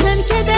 Sen keder